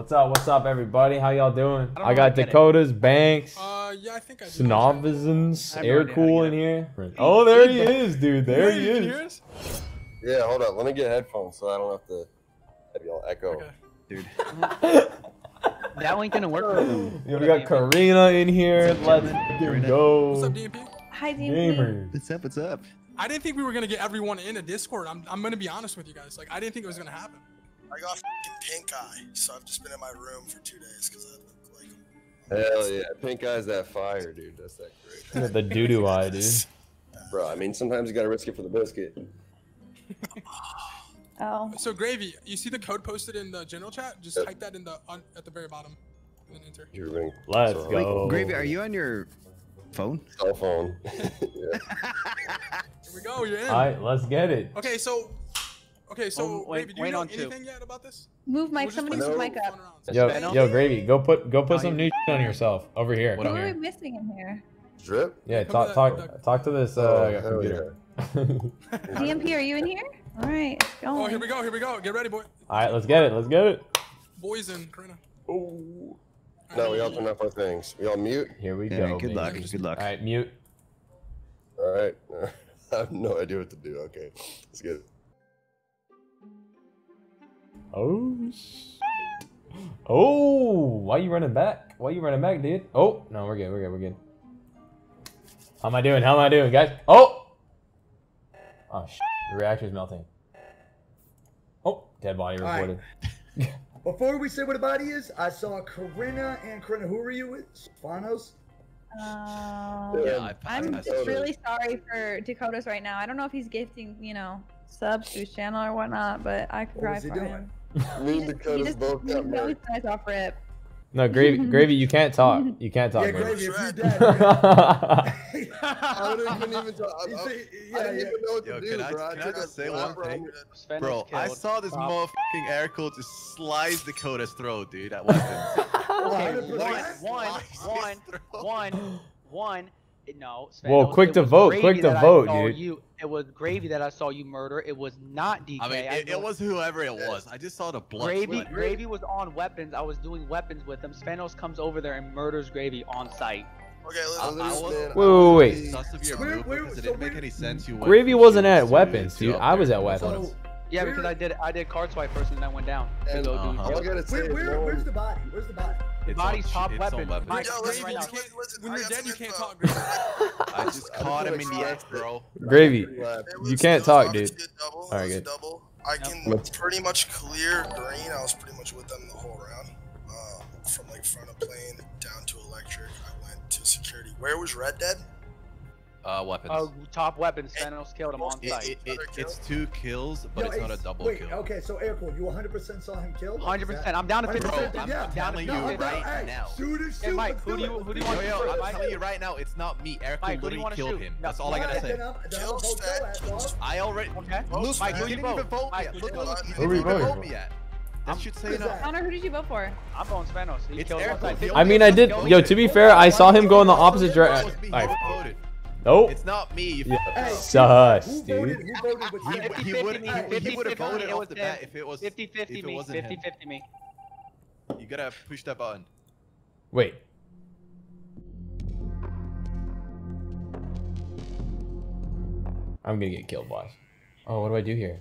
What's up? What's up, everybody? How y'all doing? I I got how to get it. Dakotaz, Banks, Uh, yeah, I think I did. Snovizens, I no Air idea how to Cool in here. Oh, there he is, dude. There he you can hear is. Yeah, hold up. Let me get headphones so I don't have to have y'all echo. Okay. dude. that link gonna work for them. Yeah, we got Corinna in here. Let's Corinna. go. What's up, DMP? Hi, DMP. Gamer. What's up? What's up? I didn't think we were gonna get everyone in a Discord. I'm, I'm gonna be honest with you guys. Like, I didn't think it was gonna happen. I got fucking pink eye, so I've just been in my room for two days because I look like Hell yeah. Pink eye's that fire, dude. That's that great. Got the doo doo eye, dude. Bro, I mean, sometimes you gotta risk it for the biscuit. Oh. So, Gravy, you see the code posted in the general chat? Just Yep. type that in the on, at the very bottom, and then enter. You're ring Let's so- go. Gravy, are you on your phone? Cell phone. Here we go. You're in. All right, let's get it. Okay, so. Okay, so Oh, wait- Gravy, do you know on two. anything yet about this? Move Mike. We'll Somebody move Mike up. Yo, Spano? yo, Gravy, go put go put Oh, some new shit on yourself over here. What Who are we missing in here? Drip? Yeah, Come talk to talk that- talk to this Oh, uh, hell computer. DMP, are you in here? All right. Let's go. Oh, here we go. Here we go. Get ready, boy. All right, let's get it. Let's get it. Boys and Corinna. Oh. No, we all turn off our things. We all mute? Here we Yeah, go. good baby. luck. Good luck. All right, mute. Alright. I have no idea what to do. Okay. Let's get it. Oh. sh- Oh, why you running back? Why you running back, dude? Oh, no, we're good. We're good. We're good. How am I doing? How am I doing, guys? Oh. Oh, sh- the reactor's melting. Oh, dead body All right. reported. Before we say what a body is, I saw Corinna and Corinna. Who were you with? Spanos? Um, Yeah, I, I'm just really sorry for Dakotaz right now. I don't know if he's gifting, you know, subs to his channel or whatnot, but I could What cry for doing? him. Me He and just, Dakota's both he got just nice off rip. No, gravy, gravy. You can't talk. You can't talk. yeah. Gravy, if you're Right. dead. I didn't even talk. I, I, see- I didn't yeah. even know what Yo, to can do, I- bro. can I took just say one lap thing? around- Bro, I saw this Top. motherfucking air cool just slice Dakota's throat, dude. At weapons. Okay, 100%. one, Slice one, his throat. one, one. No. Whoa, Spanos, quick to vote, quick to vote, dude. You, it was gravy that I saw you murder. It was not DK. I mean, it, know- it was whoever it was. I just saw the blood. Gravy, sweat. Gravy was on weapons. I was doing weapons with him. Spanos comes over there and murders Gravy on site. Okay, I, listen. I Listen, was, Wait, wait, wait. Sus Where- where- because it didn't make any sense. You Gravy wasn't at weapons, dude. I was at weapons. So, Yeah, because I did I did card swipe first and then I went down. And all I gotta say where, is where, where's the body? Where's the body? The It's body's on- top it's on weapon. weapons. Mike, Yo, right listen, now. listen, listen, When I you're dead, you can't talk, Gravy. I just I caught him in the like bro. Gravy. You can't talk, dude. a double. It Alright, good. double. I Yep. can pretty much clear green. I was pretty much with them the whole round. Um, from like front of plane down to electric. I went to security. Where was Red dead? Uh, weapons. Oh, top weapon. Spanos killed him on It, site. it, it, it's two kills, but Yo, it's not a Ace, double wait, kill. okay, so Aircool, you 100% saw him killed? Hundred percent. I'm down to fifty. Bro, 100%, I'm, yeah. I'm telling No, you bro, right hey, now. Shoot it, shoot, Hey, Mike, who do you- who do you want Yo, to yo, shoot? I'm telling you right now, it's not me. Eric Mike, literally killed shoot? him. That's all I gotta say. then I'm- then I'll vote stat, your ass, kill dog. I already. Okay. Look, Mike, who didn't vote? even vote Mike, yet. who Look, you vote? Who didn't even vote for? yet. That should say Who's enough. Connor, who did you vote for? I'm going Spanos. He It's killed Eric. one side. The I mean, I did. Yo, to be fair, I saw him go in the opposite direction. It was me. Like, He voted. nope. It's not me. You Yeah. Hey, Sus, who dude. voted, who voted with He, you? he 50-50 would he, he would have 50-50 voted it off was the him. bat if it was 50 if 50 it me. wasn't 50 him. 50 me. You gotta push that button. Wait. I'm gonna get killed, boss. Oh, what do I do here?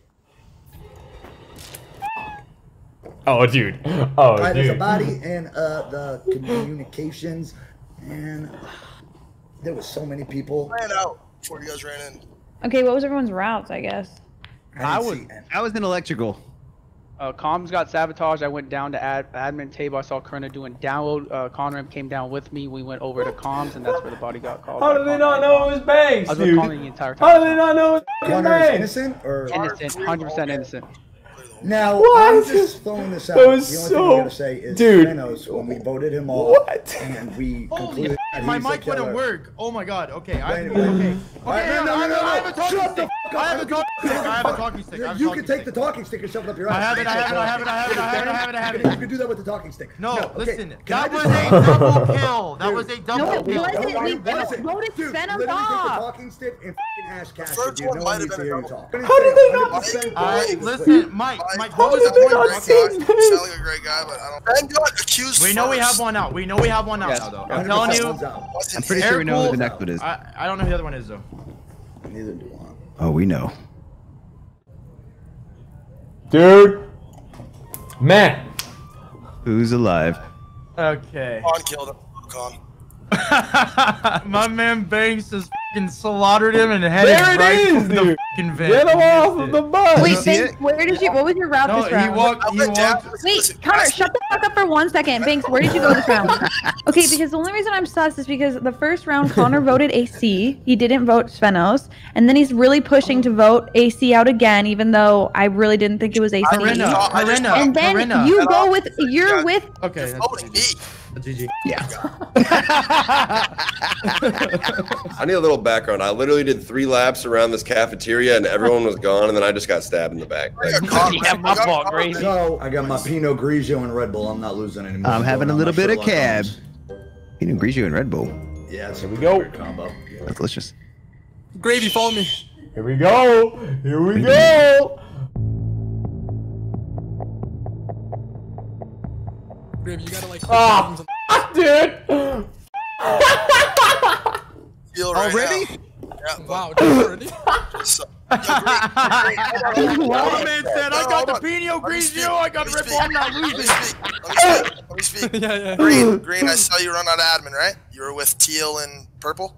Oh, dude. Oh, Alright, there's a body and uh, the communications, and there was so many people. Ran out before you guys ran in. Okay, what was everyone's routes, I guess? I didn't was- see. I was in electrical. Uh, comms got sabotaged. I went down to ad, admin table. I saw Kerna doing download. Uh, Connor came down with me. We went over to comms, and that's where the body got called. How by did they not know it was Banks, I was with dude? Connor the entire time. How did they not know it was fucking Banks? innocent, or Innocent, 100% innocent. Clear the whole- now What? I'm just throwing this out. That was the only so- thing I'm gonna say is dude. Thanos, when we voted him off, What? and we concluded And my he's the mic wouldn't work. Oh my god. Okay, I have to, Brandon, okay. All right, Okay, no, no, I no, have- no, I have a talking Shut the stick. up. I have a talking stick. I have a talking stick. I have a You can take the talking stick and shove it up your I ass. have it, I have it, I have it, I have it, I have it, I have it, I have it. You can do that with the talking stick. No, listen. That was a double kill. That was a double kill. No, We it wasn't. voted Dude, Venom literally take the off. talking stick and fucking hash cash first it, dude. one No might one needs to hear you talk. How did they not- 100% I listen, Mike. Mike, what was the point? not Okay. You sound like a great guy, but I don't. Ben got accused We know we have one out. We know we have one out Yes. now, though. I'm 100% telling you. one's out. Wasn't I'm pretty sure we know who the next one is. I, I don't know who the other one is though. Neither do I. Oh, we know. Dude. Matt. Who's alive? Okay. Con killed him. Con. My man Banks has fucking slaughtered him and headed There it right is, from the fucking vent. Get him off of the bus. Wait, see Banks, where did you? What was your route No, this he round? walked. He walked. Wait, Connor, shut the fuck up for one second. Banks, where did you go this round? Okay, because the only reason I'm sus is because the first round Connor voted AC. He didn't vote Svenos. And then he's really pushing to vote AC out again, even though I really didn't think it was AC. Corinna, I just- And then Corinna. you go with, you're with, Okay. that's Voting me. GG. I need a little background. I literally did three laps around this cafeteria and everyone was gone, and then I just got stabbed in the back. Like, Yeah, my fault, Gracie. So I got my Pinot Grigio and Red Bull. I'm not losing anymore. I'm having a little bit of Sherlock cab. Holmes. Pinot Grigio and Red Bull. Yeah, it's Here a we go. combo. That's delicious. Gravy, follow me. Here we go. Here we go. Gravy, you gotta like. click Ah, buttons dude. Feel right Already? now. Yeah, Wow, dude, already? So, My man said, I got the Hold on. Pinot Let me speak. Grigio, I got Let me Red I'm not Let me losing. speak. Let me speak. Let me speak. yeah, yeah. Green, Green, I saw you run out of admin, right? You were with teal and purple?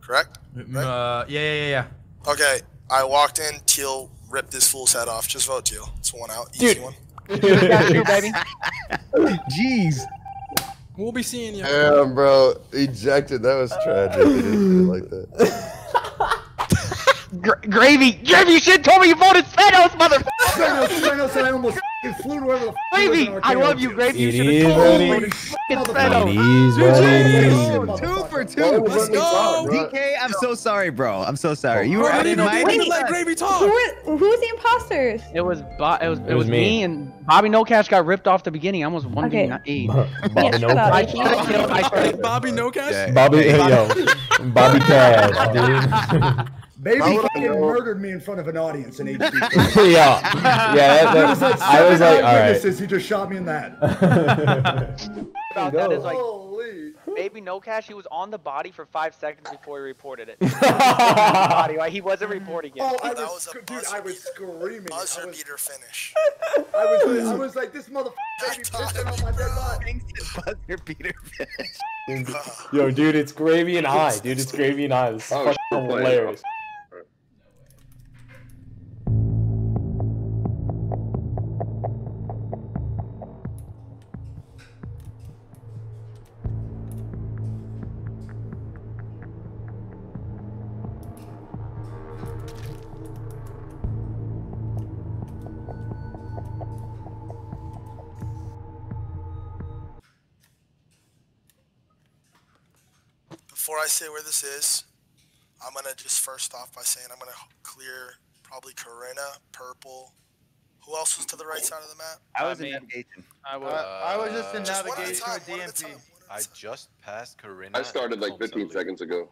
Correct? Uh, yeah, yeah, yeah, yeah. Okay, I walked in, teal ripped this fool's head off. Just vote teal. It's one out. Easy Dude. one. Got you, baby. Jeez. We'll be seeing you. Damn, bro, ejected. That was tragic. He didn't do it like that. Gra- gravy, gravy, you should have told me you voted Spanos, motherfucker. Svenos, Svenos, and I almost f***ing flew to wherever the f*** he was in Gravy, I love you, dude. Gravy. You should have told me. is. Fucking It what it is. Two for two. Let's go. DK, I'm so sorry, bro. I'm so sorry. You were Bro, out in my you didn't Wait. let Gravy talk. who was the imposters? It was, it was, it, It was was me. me. and Bobby No Cash got ripped off the beginning. I almost one Okay. v eight. Bobby Yeah, no shut up. I cash. should have killed. I should Bobby No Cash? Bobby, yo, Bobby Cash, dude. Baby How would I fucking murdered me in front of an audience in HD. yeah, yeah. That, There was like I was like, all right. He just shot me in that. about that is like, Holy. baby No Cash. He was on the body for five seconds before he reported it. body, like, he wasn't reporting it. Oh, I That was, was a sc- dude, I was screaming. I Buzzer was, beater finish. I was, I was like, this motherfucker baby pissing on my dead body. Buzzer beater finish. Yo, dude, it's gravy and I, dude. It's gravy and I. It's Oh, fucking shit, play it. hilarious. Before I say where this is, I'm gonna just first off by saying I'm gonna clear probably Corinna, purple. Who else was to the right side of the map? I was I in navigation. I Uh, was. I was just in Just one at a navigation time, with one at a DMP. time, one at a I time. just passed Corinna. I started like 15 I seconds ago.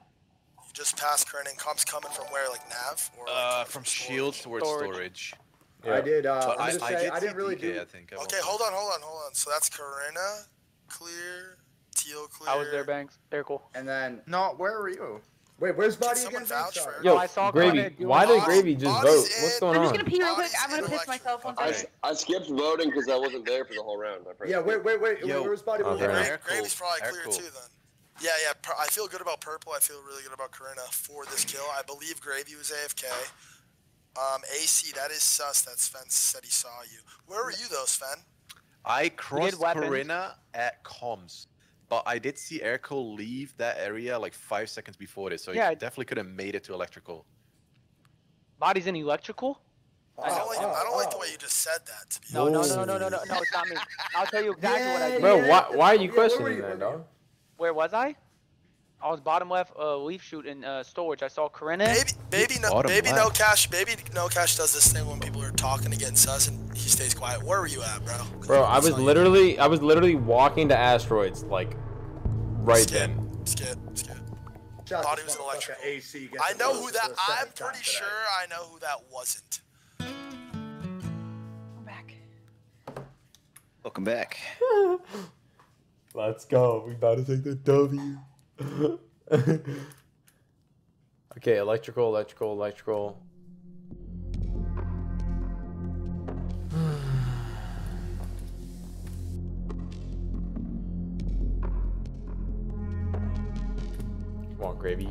You just passed Corinna and comps coming from where, like Nav? Or like, Uh, coming from storage? shields towards Storage. storage. I did. Uh, I'm I, say did I didn't see really DK, do. I think. at Okay, hold on, hold on, hold on. So that's Corinna, clear, teal clear. I was there, Banks. Very cool. And then No, where were you? wait, where's Can body someone again? vouch for Yo, I saw gravy. Why did gravy just bodies vote? What's going on? I'm just gonna pee real quick. I'm gonna piss myself one I, second. I skipped voting because I wasn't there for the whole round. I Yeah, wait, wait, wait. Yo, where's body? okay. Gra- Gravy's cool, probably clear cool. too then. Yeah, yeah. I feel good about purple. I feel really good about Corinna for this kill. I believe Gravy was AFK. Um, AC, that is sus. That Sven said he saw you. Where were you though, Sven? I crossed weapons. Corinna at comms, but I did see Airco leave that area like five seconds before this, so Yeah. he definitely could have made it to electrical. Body's in electrical. I don't, like, I don't like the way you just said that. To be No, no, no, no, no, no, no. It's not me. I'll tell you exactly what I Yeah, did. Bro, why, why are you questioning you? that, dog? Where was I? I was bottom left, uh, leaf shooting uh, storage. I saw Corinna. Baby, baby, no, Bottom baby, no cash. Baby, no cash does this thing when people are talking against us, and he stays quiet. Where were you at, bro? Bro, I I was saw you. literally, I was literally walking to asteroids, like, right Skip, then. skip, skip. Shot Thought he was an motherfucker electrical. AC I know who that. for the second I'm pretty sure I know who that wasn't. I'm back. Welcome back. Let's go. We about to take the W. okay, electrical, electrical, electrical.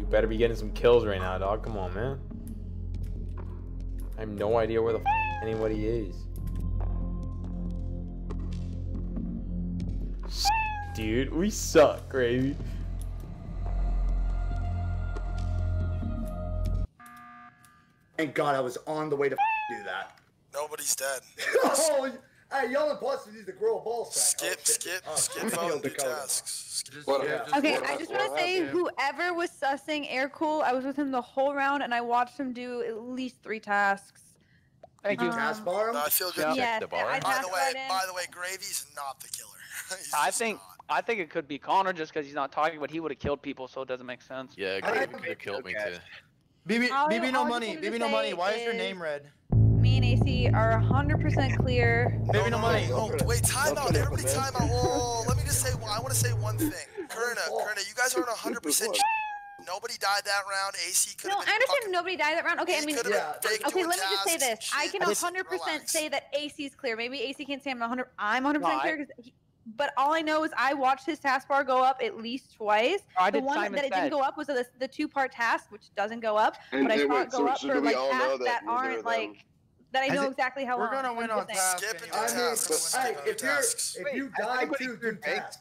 Better be getting some kills right now, dog. Come on, man. I have no idea where the f anybody is. Dude, we suck, Gravy. Thank God I was on the way to do that. Nobody's dead. oh, hey, y'all imposter needs to grow a ball sack. Skip, oh, skip, Oh, skip I vote killed and do Dakota. tasks. Skip. What- Yeah. Okay, what I just want to say happened? whoever was sussing air cool, I was with him the whole round and I watched him do at least three tasks. Thank Did you. you task bar him? No, I feel good. Yeah. Yes, the bar. I By the way, by the way, Gravy's not the killer. I think not. I think it could be Connor just because he's not talking, but he would have killed people, so it doesn't make sense. Yeah, Gravy think could have killed me too. BB, All I- BB no money. wanted BB no money. Why is your name red? Me and AC are 100% clear. Maybe no money. No, oh, wait, time out. Everybody time out. Oh, let me just say, I want to say one thing. Kurna, Kurna, you guys aren't 100% Nobody died that round. AC could No, have been I understand fucking- nobody died that round. Okay, I mean, Yeah. okay, let me just say tasks and this. I shit. can Listen, 100% say that AC is clear. Maybe AC can't say I'm 100. I'm 100% No, I- clear. 'cause he- but all I know is I watched his taskbar go up at least twice. I the one Simon that it didn't go up was the, the two part task, which doesn't go up. And, but I and saw wait, it go so, up so for like all tasks that, that aren't of them- like that I Has know it- exactly how We're long. gonna I'm win just on saying. task. Skip and do I mean, tasks. hey, Skip and do if you're tasks. if Wait, you has die anybody too, cleared do bank? task.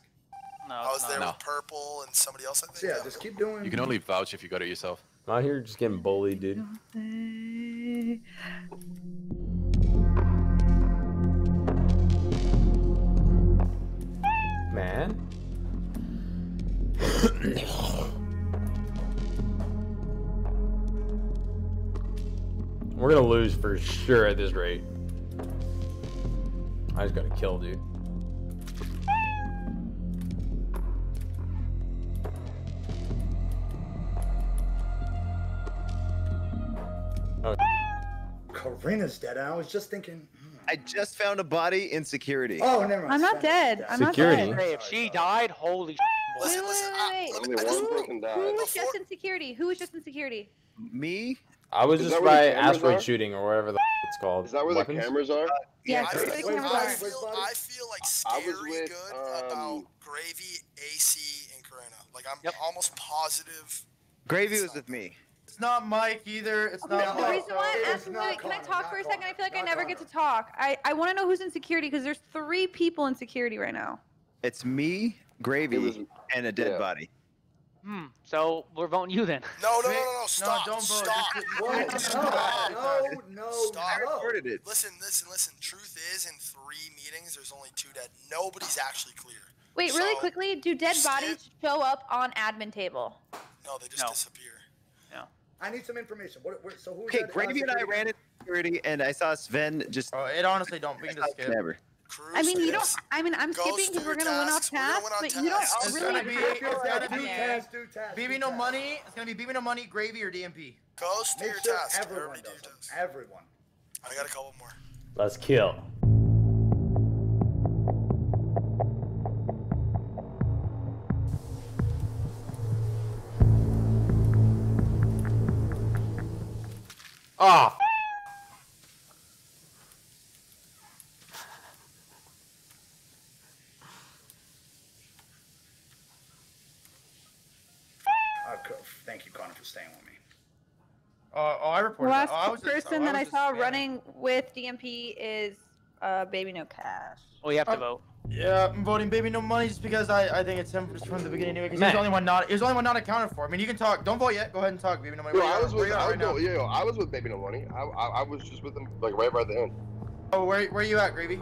No, I was it's there. No. with Purple and somebody else, I think. Yeah, just keep doing. You can only vouch if you got it yourself. I'm out here just getting bullied, dude. Man. We're gonna lose for sure at this rate. I just got to kill, dude. Corinna's dead. And I was just thinking. hmm. I just found a body in security. Oh, never mind. I'm not Sven- dead. I'm not Security. dead. Hey, if she died, holy sh- boy. Listen, Wait, wait, wait, let Only one just- person Who was just in security? Who was just in security? Me? I was Is just that by asteroid are? shooting or whatever the f- it's called. Is that where Weapons? the cameras are? Yeah, Yeah, I where's feel, the Where's camera Bobby? bar? I feel, I feel like I was scary with, good um, about Gravy, AC, and Corinna. Like I'm Yep. almost positive. Gravy was with me. It's not Mike either. It's Okay, not the Mike. reason why I'm It's asking, not wait, can I talk for a second? I feel like I not never get to talk. I, I want to know who's in security because there's three people in security right now. It's me, Gravy, It was- and a dead yeah. body. Hmm. So we're voting you then. No, no, no, no, no, stop, don't vote. stop. Just- What? No, Stop. no, no, Stop. I no. recorded it. Listen, listen, listen. Truth is, in three meetings, there's only two dead. Nobody's actually clear. Wait, really quickly, do dead bodies show up on admin table? No, they just No. disappear. I need some information. What? what so who? Okay, Gravy and I ran into security, and I saw Sven just. Oh, it honestly don't. We can just skip. Never. Cruz, I mean, you don't. I mean, I'm skipping because we're gonna win off tasks. We're tasks, but you don't tasks. It's really gonna be- have to it's gonna be- do do tasks. BB no tasks. money. It's gonna be BB no money, gravy or DMP. Goes through Make your sure tasks. everyone Everybody do does your them. tasks. Everyone. I got a couple more. Let's kill. Ah. Uh, co- thank you, Connor, for staying with me. Oh, oh I The reported. last that. Oh, I was just- person oh, that I was just saw spamming. running with DMP is uh, Baby No Cash. We have to Uh, vote. Yeah, I'm voting baby no money just because I, I think it's him just from the beginning anyway. Because he's Matt. the only one not he's the only one not accounted for. I mean, you can talk. Don't vote yet. Go ahead and talk, baby no money. Yo, I was with, you I was, right now? yo, yo, I was with Baby No Money. I, I, I was just with them like right by the end. Oh, where where you at, gravy?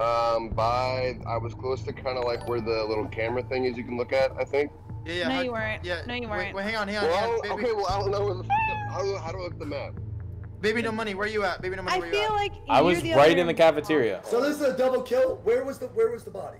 Um, by I was close to kind of like where the little camera thing is you can look at. I think. Yeah, yeah. No, how- you weren't. Yeah. No, you weren't. Wait, hang on, hang on, hang Well, on. Baby, okay, well I don't know where the f- how do how do I look at the map? baby, no money. Where you at? Baby, no money. I where you feel at? like I you're was the right other- in the cafeteria. So this is a double kill. Where was the Where was the body?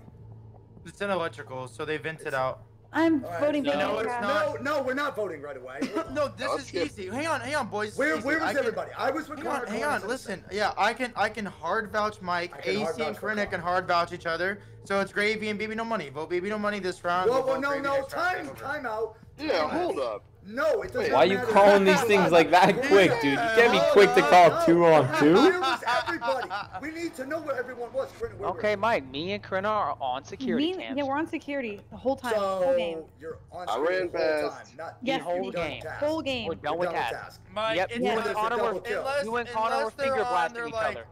It's in electrical, so they vented out. I'm All right, voting No, for no, you, it's not. No, no, we're not voting right away. No, this Let's is skip. easy. Hang on, hang on, boys. Where Easy. Where I was can- everybody? I was with Hang Connor. on, hang on. said Listen, yeah, I can I can hard vouch Mike, I can hard AC and vouch Krennic Connor. can hard vouch each other. So it's Gravy and Baby No Money. Vote Baby No Money this round. Well, vote well, no, no, time, Game time out. Yeah, hold up. No, it doesn't Why are you matter. calling these things like that quick, dude? You can't be quick to call two on two. Where was everybody? We need to know where everyone was. Where, where, Okay, Mike. Me and Krina are on security Me- yeah, we're on security the whole time, So whole game, you're on I ran the whole past- time, not Yes, you whole game. task. whole game. You're done with that. task. Mike, Yep, it's you Yeah, and it's a Connor were double kill. Unless- you and Connor were unless they're finger on blasting their, each like- other.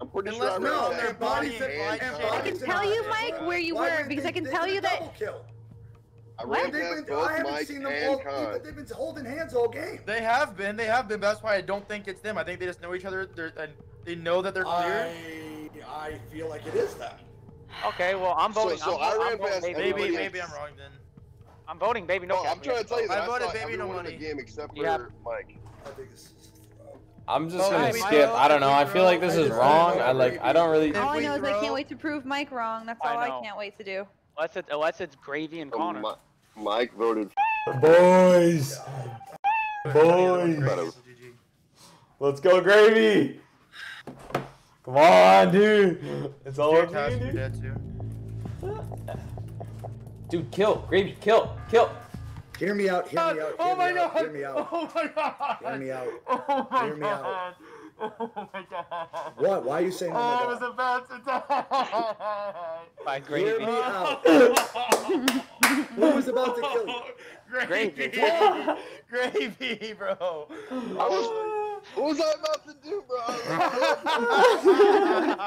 I'm pretty Unless sure I they're ran on past their bodies and- and and. I can tell you. Mike, where you were because I can tell you that. kill? I What? They've been, both I haven't Mike seen them all. Con. They've been holding hands all game. They have been, they have been. But that's why I don't think it's them. I think they just know each other. They're, and they know that they're clear. I I feel like it is them. Okay, well I'm voting. so I'm, I I'm ran voting past baby. maybe, maybe I'm else. wrong then. I'm voting baby. No, No, I'm trying to tell you I that I, voted saw Baby No everyone in the game except You have- for Mike. I think it's. I'm just Oh, gonna hey, skip. I don't know. I feel like this is wrong. I like. I don't really. All I know is I can't wait to prove Mike wrong. That's all I, know. can't wait to do. Unless it's unless it's Gravy and Oh, Connor. Mi- Mike voted. Boys, boys, let's go gravy. Come on, dude. It's all Your up to task, you, dude. Dude, kill gravy. Kill. Kill. Hear me out. Hear me out. Oh hear my me out, god! Hear me out. Oh my god! Hear me out. Oh my Hear me out. God! Oh my god! What? Why are you saying? Oh, I Oh, was my about to die. By God? Hear Gravy. me out. Who was about to kill you? Gravy, Gravy. gravy, bro. I was, what was I about to do, bro?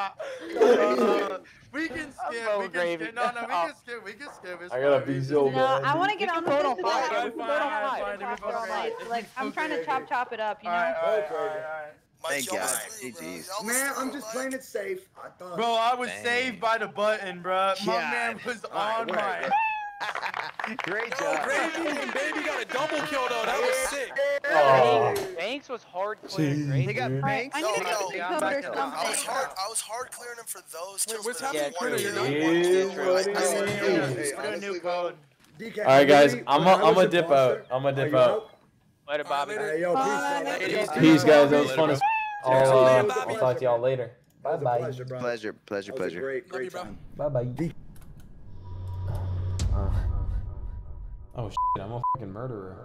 Uh, we can skip. We can Gravy. skip. No, no, we Oh. can skip. We can skip. It's I gotta fine. be so just- No. I want to get on the vote on fence with five. that. You Vote can on vote on five. five. Vote You on can vote on five. five. Like I'm trying to chop chop it up, you know. Alright, alright, Okay. alright, alright. Mike, Thank God. threw. GG's. You Man, I'm just playing it safe. I thought. Bro, I was Dang. saved by the button, bro. My God. man was Alright, on wait, my. wait. Great No, job. Gravy and Baby got a double kill though. That was sick. Oh, Banks was hard clearing Jeez, They got dude. Banks. I'm gonna No, no. the Yeah, code back or to- I was hard. I was hard clearing him for those kills. what's happening, it was Critter? You're one not- kill. It is I what said it one is. kill. We're Hey, doing a honestly, new though, code. DK, All right, guys. I'm when a- I I'm was a dip imposter- out. I'm a Are dip out. Later, Bobby. Hey, yo, peace, Bye. brother. Peace, Peace, guys. That was fun bro. as. I'll, uh, I'll talk to y'all later. Bye That a bye. pleasure, bro. Pleasure, pleasure, That was a pleasure. great, Love great you, bro. time. Bye bye. Oh shit! I'm a fucking murderer.